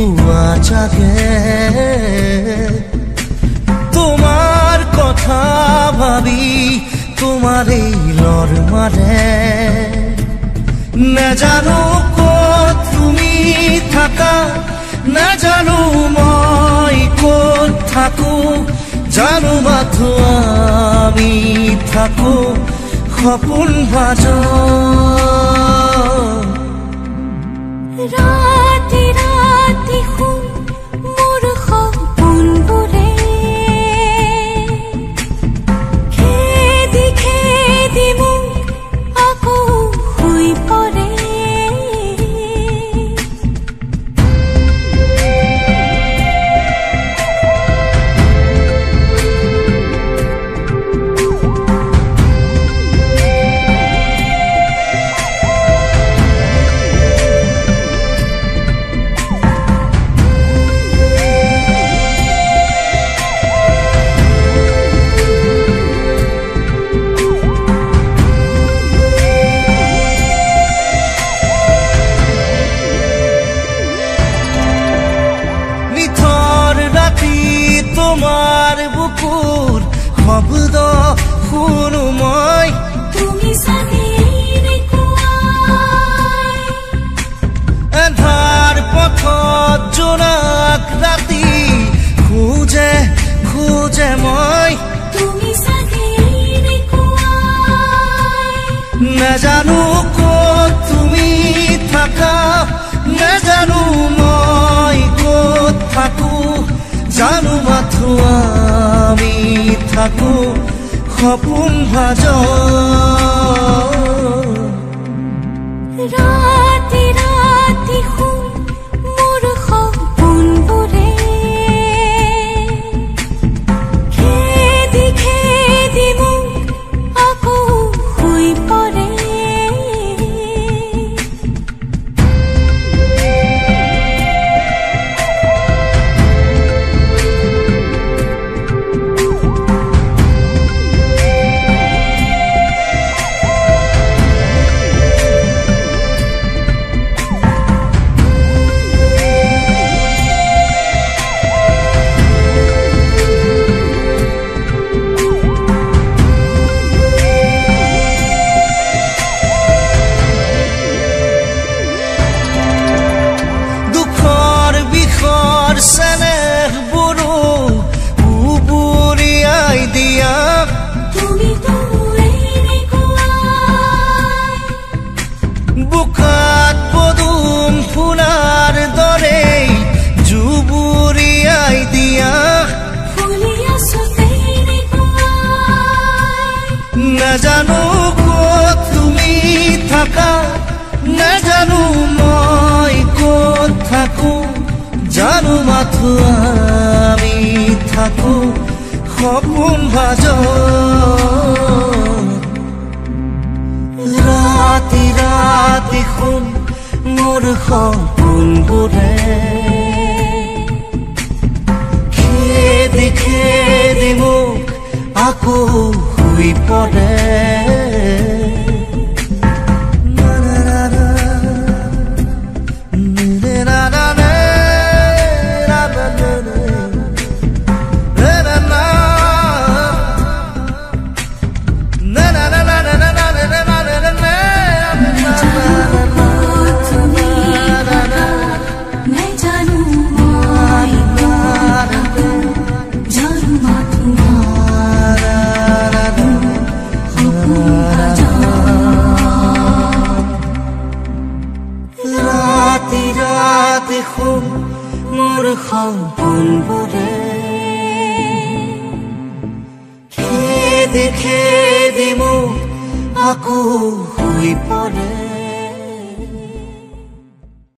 কুয়াচাকে তোমার কথা ভাবি, তোমার এই লর মারে। না জানো কত তুমি থাকা, না জানো মই কত থাকো। জানো বা মাথো আমি থাকো, খপুন বাজো শব্দ শুনো মই। তুমি চাগে এনেকুৱাই এন্ধাৰ পথত জোনাক ৰাতি খোজে খোজে মই। তুমি চাগে এনেকুৱাই নাজানো থাকো সপোন ভাজ ৰাতি নাজানো ক'ত তুমি থাকা নাজানো মই ক'ত থাকো জানো মাথো আমি থাকো সপোন ভাজ ৰাতি ৰাতি শুন মোৰ সপোনবোৰে খেদি খেদি মোক আকৌ শুই পৰে দেখে দিমু আকু হুই পড়ে